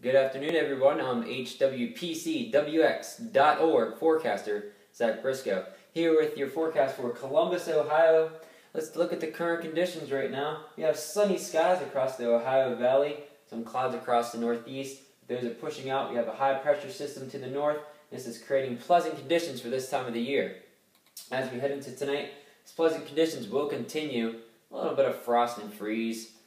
Good afternoon, everyone. I'm HWPCWX.org forecaster Zach Briscoe here with your forecast for Columbus, Ohio. Let's look at the current conditions right now. We have sunny skies across the Ohio Valley, some clouds across the northeast. Those are pushing out. We have a high pressure system to the north. This is creating pleasant conditions for this time of the year. As we head into tonight, these pleasant conditions will continue. A little bit of frost and freeze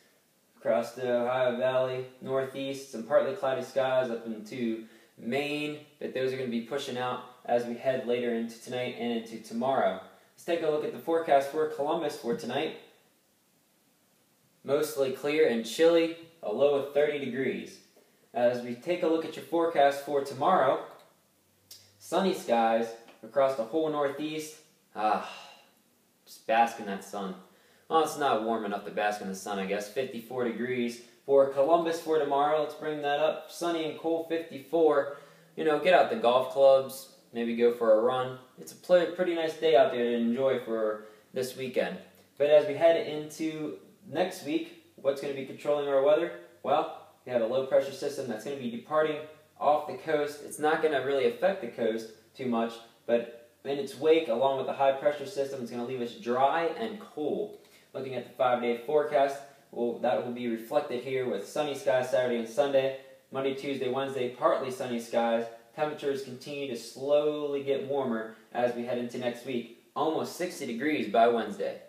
across the Ohio Valley, northeast, some partly cloudy skies up into Maine, but those are going to be pushing out as we head later into tonight and into tomorrow. Let's take a look at the forecast for Columbus for tonight. Mostly clear and chilly, a low of 30 degrees. As we take a look at your forecast for tomorrow, sunny skies across the whole northeast. Ah, just bask in that sun. Well, it's not warm enough to bask in the sun, I guess. 54 degrees for Columbus for tomorrow. Let's bring that up. Sunny and cool, 54. You know, get out the golf clubs, maybe go for a run. It's a pretty nice day out there to enjoy for this weekend. But as we head into next week, what's going to be controlling our weather? Well, we have a low pressure system that's going to be departing off the coast. It's not going to really affect the coast too much, but in its wake, along with the high pressure system, it's going to leave us dry and cool. Looking at the five-day forecast, well, that will be reflected here with sunny skies Saturday and Sunday. Monday, Tuesday, Wednesday, partly sunny skies. Temperatures continue to slowly get warmer as we head into next week. Almost 60 degrees by Wednesday.